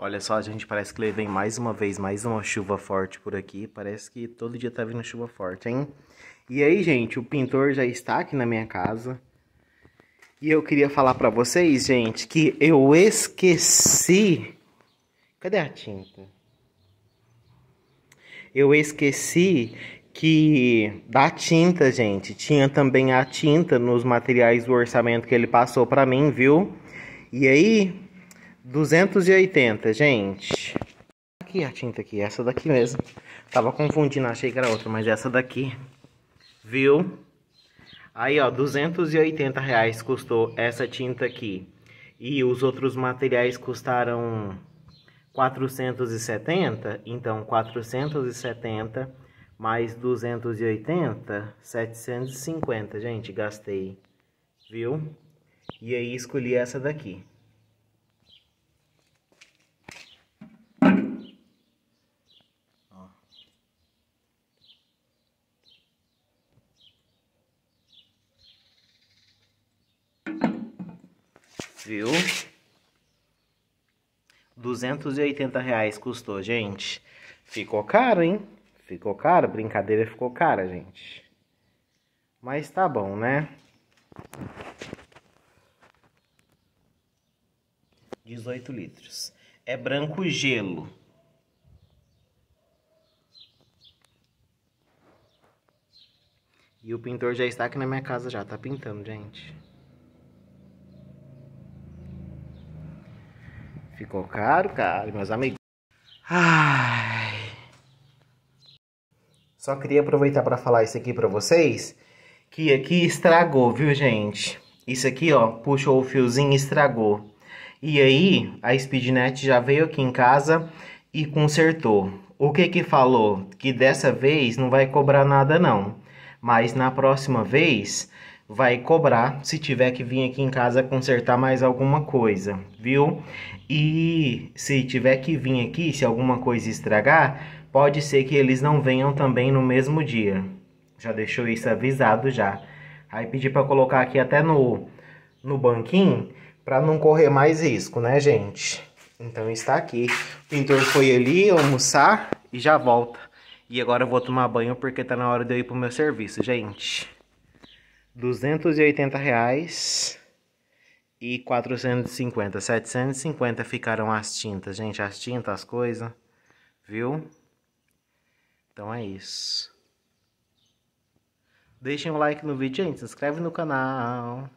Olha só, gente, parece que levei mais uma vez, mais uma chuva forte por aqui. Parece que todo dia tá vindo chuva forte, hein? E aí, gente, o pintor já está aqui na minha casa. E eu queria falar pra vocês, gente, que eu esqueci... Cadê a tinta? Eu esqueci que da tinta, gente, tinha também a tinta nos materiais do orçamento que ele passou pra mim, viu? E aí, 280, gente. Aqui a tinta aqui, essa daqui mesmo. Tava confundindo, achei que era outra, mas essa daqui. Viu? Aí, ó, 280 reais custou essa tinta aqui. E os outros materiais custaram 470. Então, 470 mais 280, 750, gente, gastei. Viu? E aí, escolhi essa daqui. Viu? 280 reais custou, gente. Ficou caro, hein? Ficou caro? Brincadeira ficou cara, gente. Mas tá bom, né? 18 litros. É branco gelo. E o pintor já está aqui na minha casa já, tá pintando, gente. Ficou caro, caro, meus amigos. Ai. Só queria aproveitar para falar isso aqui para vocês, que aqui estragou, viu, gente? Isso aqui, ó, puxou o fiozinho e estragou. E aí, a Speednet já veio aqui em casa e consertou. O que que falou? Que dessa vez não vai cobrar nada não. Mas na próxima vez vai cobrar se tiver que vir aqui em casa consertar mais alguma coisa, viu? E se tiver que vir aqui, se alguma coisa estragar, pode ser que eles não venham também no mesmo dia. Já deixou isso avisado já. Aí pedi para colocar aqui até no, no banquinho para não correr mais risco, né, gente? Então está aqui. O pintor foi ali almoçar e já volta. E agora eu vou tomar banho porque tá na hora de eu ir pro meu serviço, gente. 280 reais e 450, 750 ficaram as tintas, gente, as tintas, as coisas, viu? Então é isso. Deixem um like no vídeo, gente, se inscreve no canal.